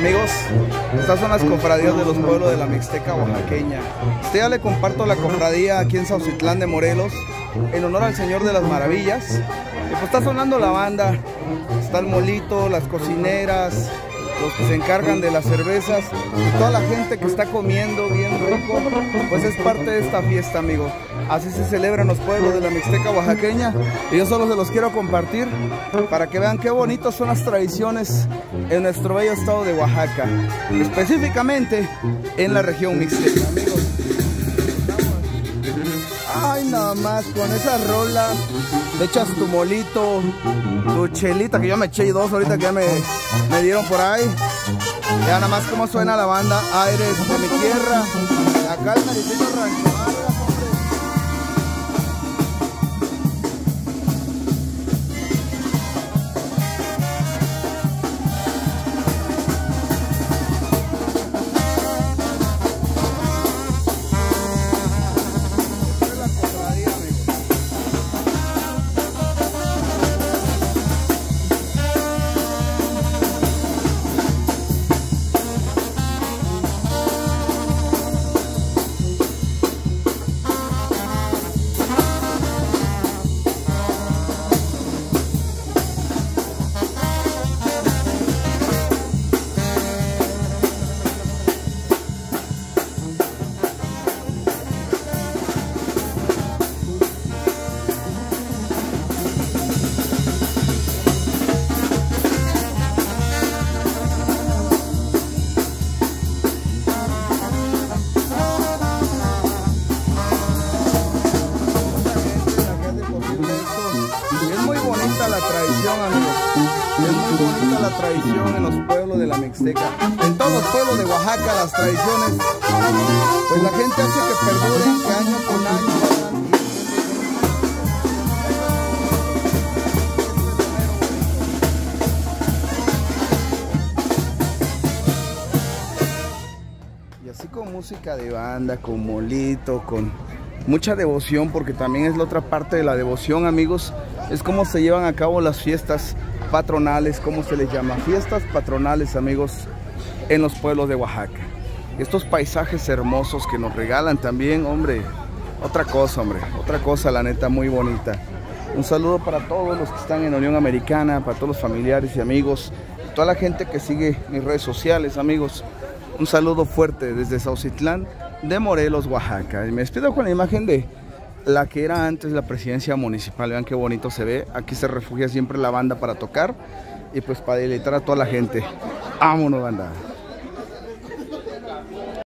Amigos, estas son las cofradías de los pueblos de la Mixteca oaxaqueña. Usted ya le comparto la cofradía aquí en Saucitlán de Morelos, en honor al Señor de las Maravillas. Pues está sonando la banda, está el molito, las cocineras, los que se encargan de las cervezas toda la gente que está comiendo bien rico, pues es parte de esta fiesta, amigos. Así se celebran los pueblos de la Mixteca oaxaqueña y yo solo se los quiero compartir para que vean qué bonitas son las tradiciones en nuestro bello estado de Oaxaca, específicamente en la región Mixteca, amigos. Ay, nada más, con esa rola le echas tu molito, tu chelita, que yo me eché dos ahorita que ya me, dieron por ahí. Ya nada más cómo suena la banda Aires de mi tierra. Acá el Mariseño Rancho. la tradición, amigos. Es muy bonita la tradición en los pueblos de la Mixteca. En todos los pueblos de Oaxaca las tradiciones, pues la gente hace que perduren, que año con año Y así con música de banda, con molito, con mucha devoción, porque también es la otra parte de la devoción, amigos, es cómo se llevan a cabo las fiestas patronales, cómo se les llama, fiestas patronales, amigos, en los pueblos de Oaxaca. Estos paisajes hermosos que nos regalan también, hombre, otra cosa, hombre, otra cosa, la neta, muy bonita. Un saludo para todos los que están en Unión Americana, para todos los familiares y amigos, toda la gente que sigue mis redes sociales, amigos. Un saludo fuerte desde Saucitlán de Morelos, Oaxaca. Y me despido con la imagen de la que era antes la presidencia municipal. Vean qué bonito se ve. Aquí se refugia siempre la banda para tocar y pues para deleitar a toda la gente. Vámonos, banda.